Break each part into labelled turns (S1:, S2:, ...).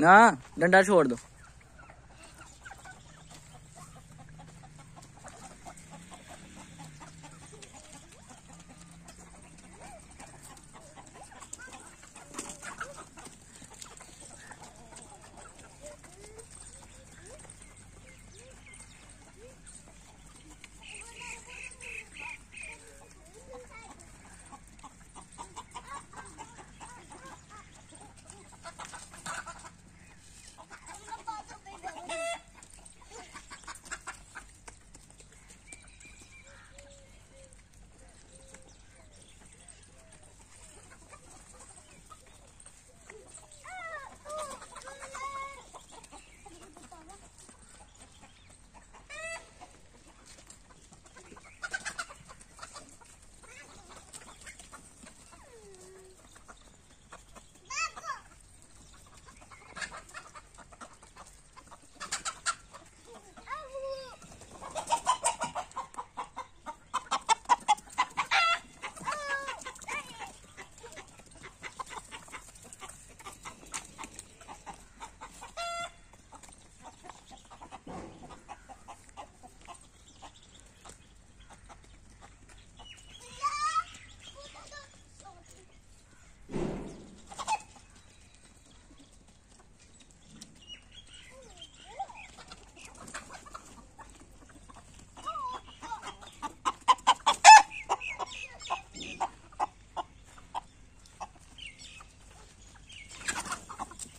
S1: ना डंडा छोड़ दो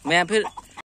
S1: मैं फिर